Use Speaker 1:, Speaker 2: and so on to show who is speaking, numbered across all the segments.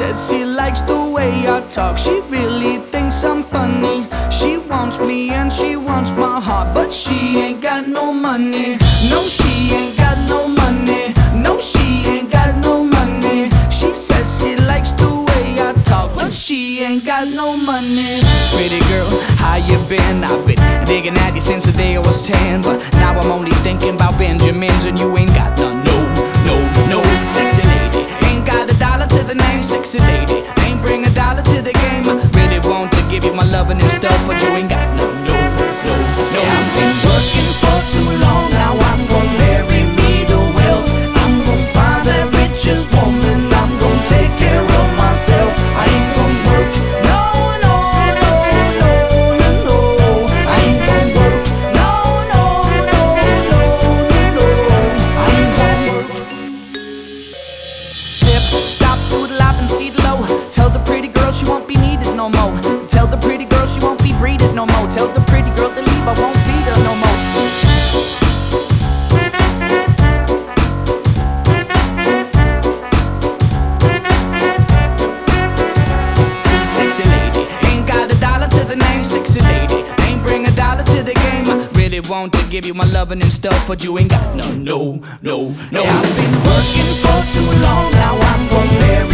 Speaker 1: says she likes the way I talk. She really thinks I'm funny. She wants me and she wants my heart, but she ain't got no money. No, she ain't got no money. No, she ain't got no money. She says she likes the way I talk, but she ain't got no money. Pretty girl, how you been? I've been digging at you since the day I was ten, but now I'm only thinking about Benjamins and you ain't got none. No, no, no, my loving and stuff, but you ain't got no, no, no, no. Yeah, I've been working for too long now. I'm gonna marry me the wealth. I'm gonna find the richest woman. I'm gonna take care of myself. I ain't gonna work. No, no, no, no, no, no. I ain't gonna work. No, no, no, no, no, no. I ain't gonna work. Sip, stop, food, lap, and seed low. Tell the pretty girl she won't be needed no more. Tell the pretty girl to leave, I won't feed her no more. Sexy lady, ain't got a dollar to the name. Sexy lady, ain't bring a dollar to the game. I really want to give you my loving and stuff, but you ain't got no, no, no, no. I've been working for too long now. I'm gonna marry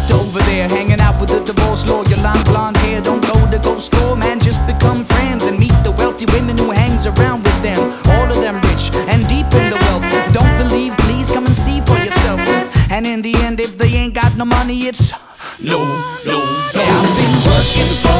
Speaker 1: doctor over there hanging out with the divorce lawyer? Long blonde hair, don't go to go score, man. Just become friends and meet the wealthy women who hangs around with them. All of them rich and deep in the wealth. Don't believe, please come and see for yourself. And in the end, if they ain't got no money, it's no, no, no. I've been working for